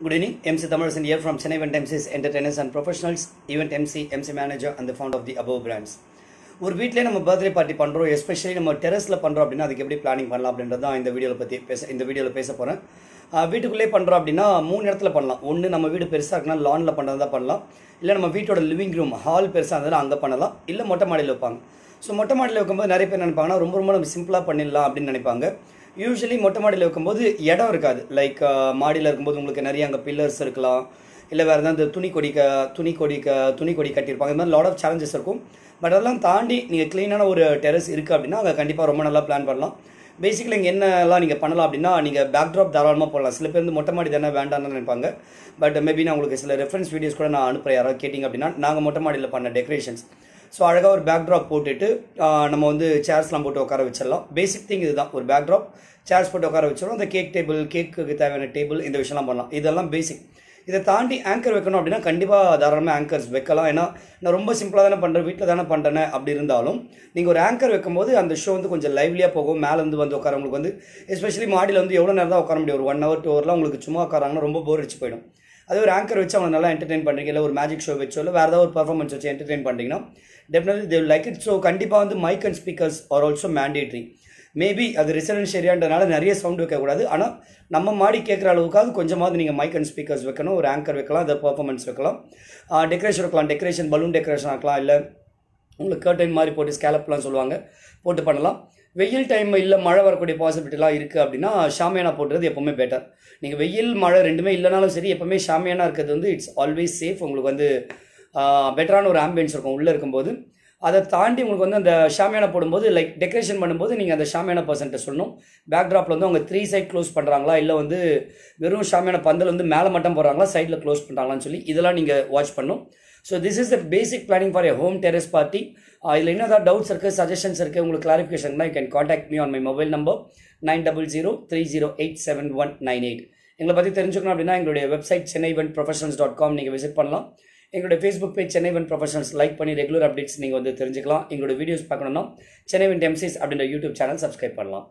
Good evening. MC Thamarasan here from Chennai Event MCs, Entertainers and Professionals, Event MC, MC Manager and the founder of the above brands. ஒரு வீட்டிலே நம்ம birthday party பண்ணுறோம் especially நம்ம டெரஸில் பண்ணுறோம் அப்படின்னா அதுக்கு எப்படி பிளானிங் பண்ணலாம் அப்படின்றது தான் இந்த வீடியோவில் பற்றி பேச இந்த வீடியோவில் பேச போகிறேன் வீட்டுக்குள்ளே பண்ணுறோம் அப்படின்னா மூணு இடத்துல பண்ணலாம். ஒன்று நம்ம வீடு பெருசாக இருக்குன்னா லானில் பண்ணுறதா பண்ணலாம். இல்லை நம்ம வீட்டோட லிவிங் ரூம் ஹால் பெருசாக இருந்தாலும் அங்கே பண்ணலாம். இல்லை மொட்டை மாடியில் வைப்பாங்க. ஸோ மொட்டை மாடியில் வைக்கும்போது நிறைய பேர் நினைப்பாங்கன்னா ரொம்ப ரொம்ப நம்ம சிம்பிளாக பண்ணிடலாம் அப்படின்னு நினைப்பாங்க. யூஸ்வலி மொட்டை மாடியில் வைக்கும்போது இடம் இருக்காது. லைக் மாடியில் இருக்கும்போது உங்களுக்கு நிறைய அங்கே பில்லர்ஸ் இருக்கலாம். இல்லை வேறு ஏதாவது துணி கொடி க துணி கொடி க துணி கொடி கட்டியிருப்பாங்க. இந்த மாதிரி லாட் ஆஃப் சேலஞ்சஸ் இருக்கும். பட் அதெல்லாம் தாண்டி நீங்கள் க்ளீனான ஒரு டெரஸ் இருக்குது அப்படின்னா அங்கே கண்டிப்பாக ரொம்ப நல்லா பிளான் பண்ணலாம். பேசிக்கலி இங்கே என்னெல்லாம் நீங்கள் பண்ணலாம் அப்படின்னா நீங்கள் பேக்ட்ராப் தாராளமாக போடலாம். சில பேர் வந்து மொட்டை மாடி தானே வேண்டாம்னு நினைப்பாங்க. பட் மேபி நான் உங்களுக்கு சில ரெஃபரன்ஸ் வீடியோஸ் கூட நான் அனுப்புகிறேன் யாராவது கேட்டிங்க அப்படின்னா நாங்கள் மொட்டை மாடியில் பண்ண டெக்கரேஷன்ஸ் ஸோ அழகாக ஒரு பேக்ட்ராப் போட்டுட்டு நம்ம வந்து சேர்ஸ்லாம் போட்டு உட்கார வச்சிடலாம். பேசிக் திங் இதுதான் ஒரு பேக்ட்ராப் சேர்ஸ் போட்டு உட்கார வச்சிடலாம் அந்த கேக் டேபிள் கேக்குக்கு தேவையான டேபிள் இந்த விஷயம்லாம் பண்ணலாம். இதெல்லாம் பேசிக் இதை தாண்டி ஆங்கர் வைக்கணும் அப்படின்னா கண்டிப்பாக தாராளமாக ஆங்கர்ஸ் வைக்கலாம். ஏன்னா நான் ரொம்ப சிம்பிளாக தானே பண்ணுறேன் வீட்டில் தானே பண்ணுறேன் அப்படி இருந்தாலும் நீங்கள் ஒரு ஆங்கர் வைக்கும்போது அந்த ஷோ வந்து கொஞ்சம் லைவ்லியாக போகும். மேலே வந்து வந்து உட்காரவங்களுக்கு வந்து எஸ்பெஷலி மாடியில் வந்து எவ்வளோ நேரம் தான் உட்கார முடியும்? ஒரு ஒன் ஹவர் டூ ஹவர்லாம் உங்களுக்கு சும்மா உட்காராங்கன்னா ரொம்ப போர் அடிச்சு போயிடும். அதே ஒரு ஆங்கர் வச்சு அவங்களை நல்லா என்டர்டெயின் பண்ணுறீங்க இல்லை ஒரு மேஜிக் ஷோ வச்சோ இல்லை வேறு ஏதாவது ஒரு பர்ஃபார்மன்ஸ் வச்சு என்டர்டெயின் பண்ணுறீங்கன்னா definitely they like it so கண்டிப்பாக வந்து mic and speakers are also mandatory maybe அது ரெசிடென்ஸ் ஏரியான்றனால நிறைய சவுண்ட் வைக்கக்கூடாது. ஆனால் நம்ம மாடி கேட்குற அளவுக்காவது கொஞ்சமாவது நீங்கள் மைக் அண்ட் ஸ்பீக்கர்ஸ் வைக்கணும். ஒரு ஆங்கர் வைக்கலாம் அதை பர்ஃபார்மன்ஸ் வைக்கலாம். டெக்கரேஷன் வைக்கலாம். டெக்கரேஷன் பலூன் டெக்கரேஷன் ஆக்கலாம் இல்லை உங்களுக்கு கர்டைன் மாதிரி போட்டு ஸ்கேலப்லாம் சொல்லுவாங்க. போட்டு பண்ணலாம். வெயில் டைம் இல்லை மழை வரக்கூடிய பாசிபிலிட்டிலாம் இருக்குது அப்படின்னா ஷாமியானா போட்டுறது எப்போவுமே பெட்டர் நீங்கள் வெயில் மழை ரெண்டுமே இல்லைனாலும் சரி எப்போவுமே ஷாமியானா இருக்கிறது வந்து இட்ஸ் ஆல்வேஸ் சேஃப் உங்களுக்கு வந்து பெட்டரான ஒரு ஆம்பியன்ஸ் இருக்கும் உள்ளே இருக்கும்போது. அதை தாண்டி உங்களுக்கு வந்து அந்த ஷாமியானா போடும்போது லைக் டெக்கரேஷன் பண்ணும்போது நீங்கள் அந்த ஷாமியானா பர்சன்ட்டை சொல்லணும். பேக்ட்ராப்பில் வந்து அவங்க த்ரீ சைட் க்ளோஸ் பண்ணுறாங்களா இல்லை வந்து வெறும் ஷாமியானா பந்தல் வந்து மேலே மட்டும் போடுறாங்களா சைடில் க்ளோஸ் பண்ணுறாங்களான்னு சொல்லி இதெல்லாம் நீங்கள் வாட்ச் பண்ணணும் so this is the basic planning for a home terrace party இதில் என்ன ஏதாவது டவுட்ஸ் இருக்குது சஜஷன்ஸ் இருக்குது உங்களுக்கு கிளாரிஃபிகேஷன்னா you can contact me on my mobile number nine double zero three zero eight seven one nine eight எங்களை பற்றி தெரிஞ்சுக்கணும் அப்படின்னா எங்களுடைய website Chennai when professionals dot com நீங்கள் விசிட் பண்ணலாம். எங்களுடைய Facebook page Chennai when professionals like பண்ணி regular updates நீங்கள் வந்து தெரிஞ்சுக்கலாம். எங்களுடைய வீடியோஸ் பார்க்கணும்னா சென்னை வென் டெம்சிஸ் அப்படின்ற யூடியூப் சேனல் சப்ஸ்கிரைப் பண்ணலாம்.